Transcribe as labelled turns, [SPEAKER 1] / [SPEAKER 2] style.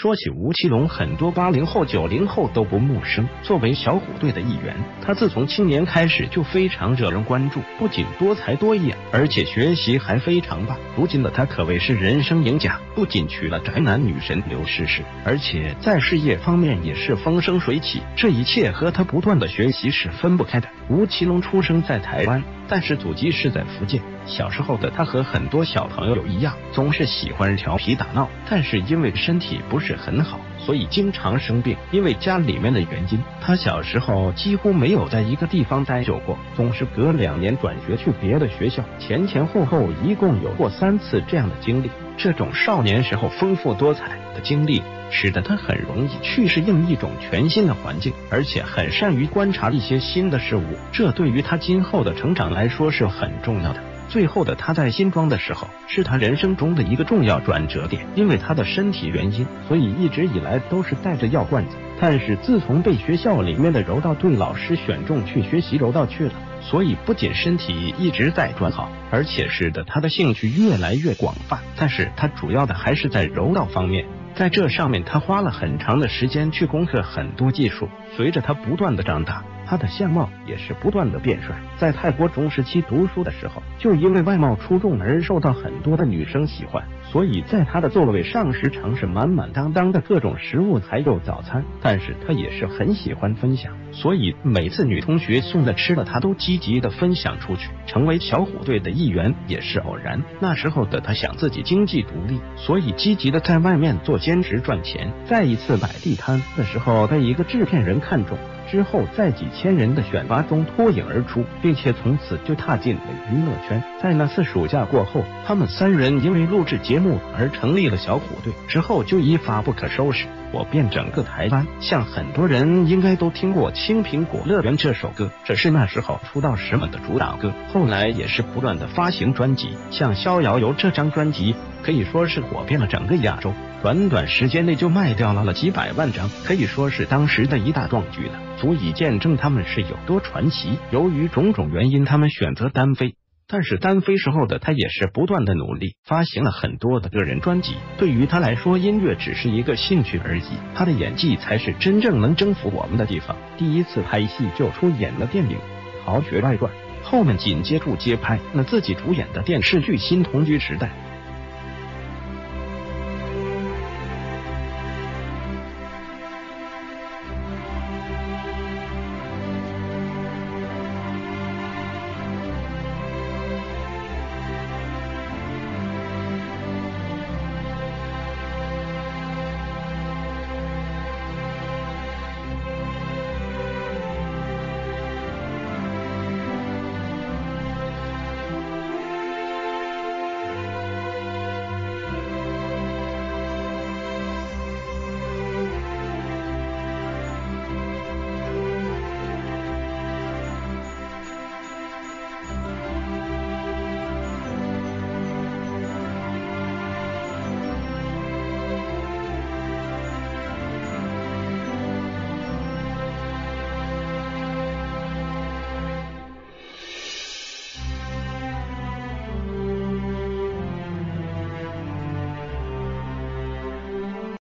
[SPEAKER 1] 说起吴奇隆，很多八零后、九零后都不陌生。作为小虎队的一员，他自从青年开始就非常惹人关注，不仅多才多艺，而且学习还非常棒。如今的他可谓是人生赢家，不仅娶了宅男女神刘诗诗，而且在事业方面也是风生水起。这一切和他不断的学习是分不开的。吴奇隆出生在台湾。但是祖籍是在福建。小时候的他和很多小朋友一样，总是喜欢调皮打闹。但是因为身体不是很好，所以经常生病。因为家里面的原因，他小时候几乎没有在一个地方待久过，总是隔两年转学去别的学校。前前后后一共有过三次这样的经历。这种少年时候丰富多彩的经历。使得他很容易去适应一种全新的环境，而且很善于观察一些新的事物，这对于他今后的成长来说是很重要的。最后的他在新庄的时候，是他人生中的一个重要转折点，因为他的身体原因，所以一直以来都是带着药罐子。但是自从被学校里面的柔道队老师选中去学习柔道去了，所以不仅身体一直在转好，而且使得他的兴趣越来越广泛。但是他主要的还是在柔道方面。在这上面，他花了很长的时间去攻克很多技术。随着他不断的长大。他的相貌也是不断的变帅，在泰国中时期读书的时候，就因为外貌出众而受到很多的女生喜欢，所以在他的座位上时常是满满当当的各种食物还有早餐。但是他也是很喜欢分享，所以每次女同学送的吃的，他都积极的分享出去。成为小虎队的一员也是偶然，那时候的他想自己经济独立，所以积极的在外面做兼职赚钱。在一次摆地摊的时候，被一个制片人看中。之后，在几千人的选拔中脱颖而出，并且从此就踏进了娱乐圈。在那次暑假过后，他们三人因为录制节目而成立了小虎队，之后就一发不可收拾。火遍整个台湾，像很多人应该都听过《青苹果乐园》这首歌，这是那时候出道时们的主打歌。后来也是不断的发行专辑，像《逍遥游》这张专辑可以说是火遍了整个亚洲，短短时间内就卖掉了了几百万张，可以说是当时的一大壮举了，足以见证他们是有多传奇。由于种种原因，他们选择单飞。但是单飞时候的他也是不断的努力，发行了很多的个人专辑。对于他来说，音乐只是一个兴趣而已，他的演技才是真正能征服我们的地方。第一次拍戏就出演了电影《逃学外传》，后面紧接住接拍那自己主演的电视剧《新同居时代》。